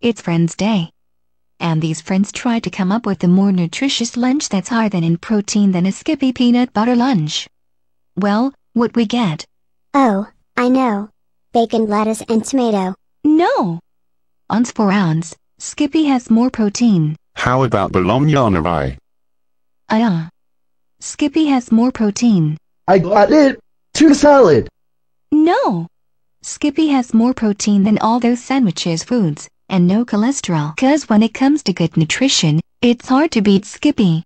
it's Friends Day. And these friends tried to come up with a more nutritious lunch that's higher than in protein than a Skippy peanut butter lunch. Well, what we get? Oh, I know. Bacon, lettuce, and tomato. No! Ounce for ounce, Skippy has more protein. How about bologna on a rye? Uh. Skippy has more protein. I got it! Tuna salad! No! Skippy has more protein than all those sandwiches foods, and no cholesterol. Cause when it comes to good nutrition, it's hard to beat Skippy.